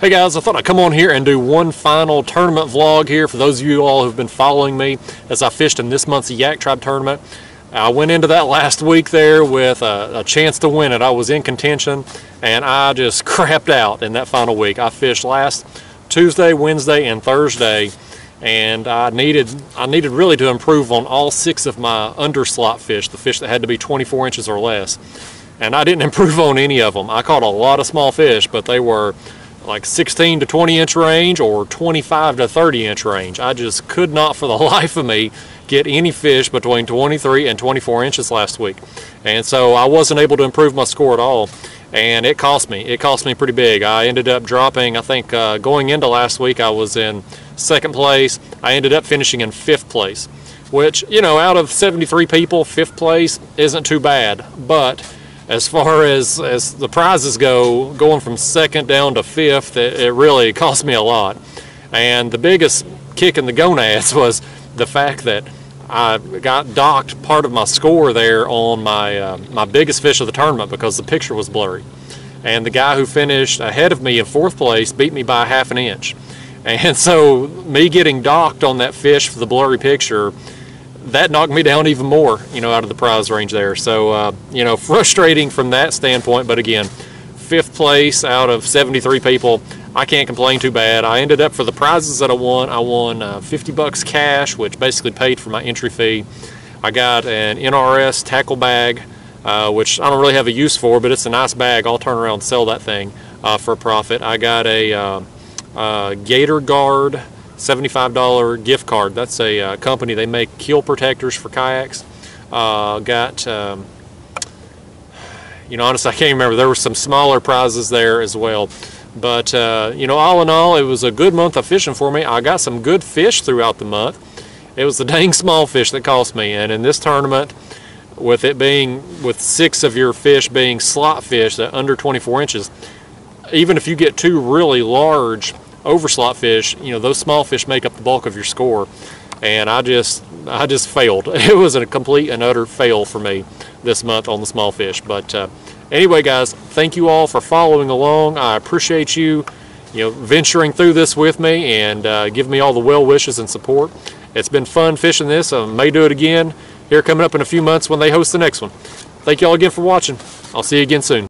Hey guys, I thought I'd come on here and do one final tournament vlog here for those of you all who've been following me as I fished in this month's Yak Tribe tournament. I went into that last week there with a, a, chance to win it. I was in contention and I just crapped out in that final week. I fished last Tuesday, Wednesday, and Thursday and I needed I needed really to improve on all six of my underslot fish, the fish that had to be 24 inches or less. And I didn't improve on any of them. I caught a lot of small fish, but they were like 16 to 20 inch range or 25 to 30 inch range. I just could not for the life of me get any fish between 23 and 24 inches last week. And so I wasn't able to improve my score at all. And it cost me. It cost me pretty big. I ended up dropping, I think uh, going into last week, I was in second place. I ended up finishing in fifth place, which, you know, out of 73 people, fifth place isn't too bad. But as far as, as the prizes go, going from second down to fifth, it, it really cost me a lot. And the biggest kick in the gonads was the fact that I got docked part of my score there on my uh, my biggest fish of the tournament because the picture was blurry. And the guy who finished ahead of me in fourth place beat me by half an inch. And so me getting docked on that fish for the blurry picture that knocked me down even more, you know, out of the prize range there. So, uh, you know, frustrating from that standpoint. But again, fifth place out of 73 people, I can't complain too bad. I ended up for the prizes that I won. I won uh, 50 bucks cash, which basically paid for my entry fee. I got an NRS tackle bag, uh, which I don't really have a use for, but it's a nice bag. I'll turn around and sell that thing uh, for a profit. I got a uh, uh, Gator Guard $75 gift card. That's a uh, company, they make keel protectors for kayaks. Uh, got, um, you know, honestly, I can't remember. There were some smaller prizes there as well. But, uh, you know, all in all, it was a good month of fishing for me. I got some good fish throughout the month. It was the dang small fish that cost me. And in this tournament, with it being, with six of your fish being slot fish that under 24 inches, even if you get two really large overslot fish, you know, those small fish make up the bulk of your score. And I just, I just failed. It was a complete and utter fail for me this month on the small fish. But uh, anyway, guys, thank you all for following along. I appreciate you, you know, venturing through this with me and uh, giving me all the well wishes and support. It's been fun fishing this. I may do it again here coming up in a few months when they host the next one. Thank you all again for watching. I'll see you again soon.